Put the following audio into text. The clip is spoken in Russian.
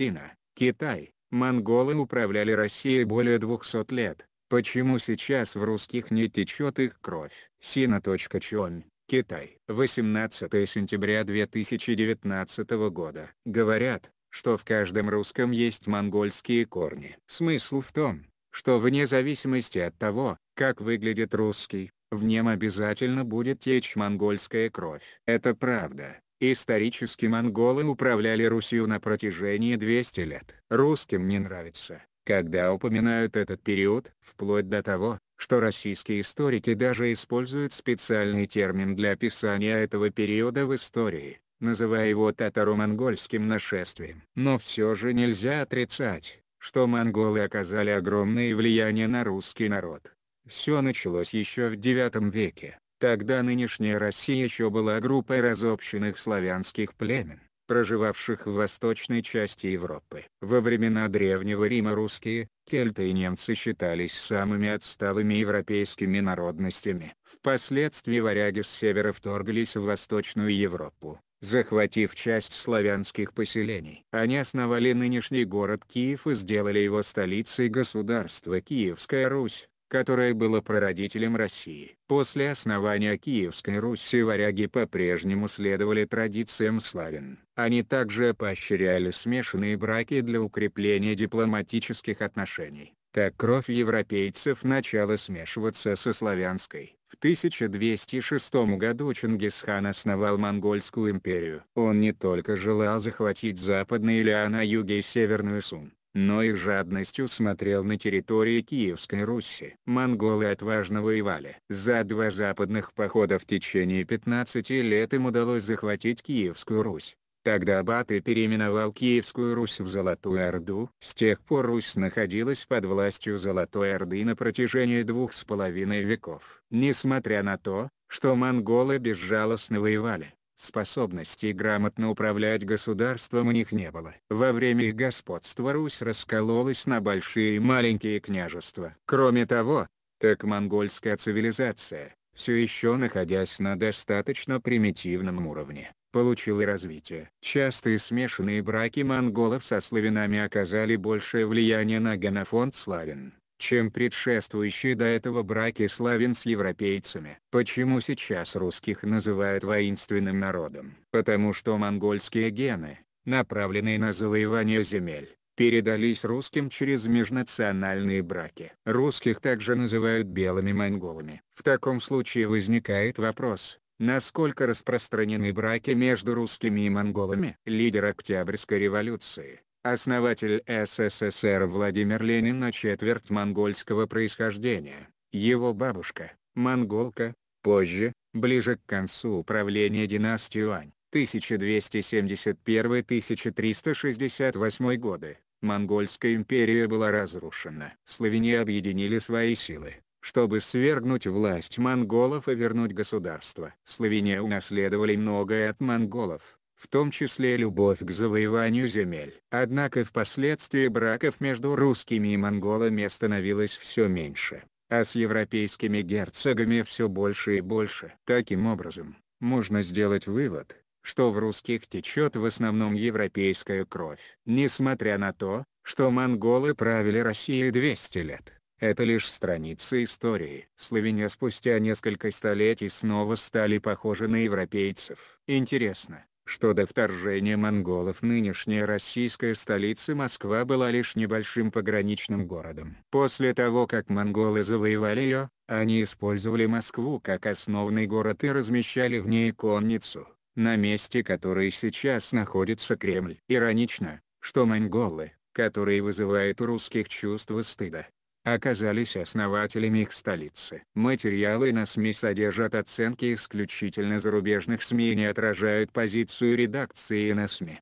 Сина, Китай. Монголы управляли Россией более 200 лет. Почему сейчас в русских не течет их кровь? Сина.чон, Китай. 18 сентября 2019 года. Говорят, что в каждом русском есть монгольские корни. Смысл в том, что вне зависимости от того, как выглядит русский, в нем обязательно будет течь монгольская кровь. Это правда. Исторически монголы управляли Русью на протяжении 200 лет. Русским не нравится, когда упоминают этот период, вплоть до того, что российские историки даже используют специальный термин для описания этого периода в истории, называя его татаро-монгольским нашествием. Но все же нельзя отрицать, что монголы оказали огромное влияние на русский народ. Все началось еще в IX веке. Тогда нынешняя Россия еще была группой разобщенных славянских племен, проживавших в восточной части Европы. Во времена Древнего Рима русские, кельты и немцы считались самыми отсталыми европейскими народностями. Впоследствии варяги с севера вторглись в Восточную Европу, захватив часть славянских поселений. Они основали нынешний город Киев и сделали его столицей государства Киевская Русь, которое было прародителем России. После основания Киевской Руси варяги по-прежнему следовали традициям славян. Они также поощряли смешанные браки для укрепления дипломатических отношений. Так кровь европейцев начала смешиваться со славянской. В 1206 году Чингисхан основал Монгольскую империю. Он не только желал захватить Западный Иля на юге и Северную Сун, но и жадностью смотрел на территории Киевской Руси. Монголы отважно воевали. За два западных похода в течение 15 лет им удалось захватить Киевскую Русь. Тогда Баты переименовал Киевскую Русь в Золотую Орду. С тех пор Русь находилась под властью Золотой Орды на протяжении двух с половиной веков. Несмотря на то, что монголы безжалостно воевали, способности грамотно управлять государством у них не было. Во время их господства Русь раскололась на большие и маленькие княжества. Кроме того, так монгольская цивилизация, все еще находясь на достаточно примитивном уровне, получила развитие. Частые смешанные браки монголов со славянами оказали большее влияние на генофонд славян чем предшествующие до этого браки славян с европейцами. Почему сейчас русских называют воинственным народом? Потому что монгольские гены, направленные на завоевание земель, передались русским через межнациональные браки. Русских также называют белыми монголами. В таком случае возникает вопрос, насколько распространены браки между русскими и монголами? Лидер Октябрьской революции, Основатель СССР Владимир Ленин на четверть монгольского происхождения, его бабушка, монголка, позже, ближе к концу управления династии Юань, 1271-1368 годы, Монгольская империя была разрушена. Славяне объединили свои силы, чтобы свергнуть власть монголов и вернуть государство. Славяне унаследовали многое от монголов, в том числе любовь к завоеванию земель. Однако впоследствии браков между русскими и монголами становилось все меньше, а с европейскими герцогами все больше и больше. Таким образом, можно сделать вывод, что в русских течет в основном европейская кровь. Несмотря на то, что монголы правили Россией 200 лет, это лишь страницы истории. Славяне спустя несколько столетий снова стали похожи на европейцев. Интересно, что до вторжения монголов нынешняя российская столица Москва была лишь небольшим пограничным городом. После того как монголы завоевали ее, они использовали Москву как основной город и размещали в ней конницу, на месте которой сейчас находится Кремль. Иронично, что монголы, которые вызывают у русских чувство стыда, оказались основателями их столицы. Материалы на СМИ содержат оценки исключительно зарубежных СМИ и не отражают позицию редакции на СМИ.